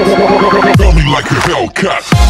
Dummy like a Hellcat.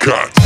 cut.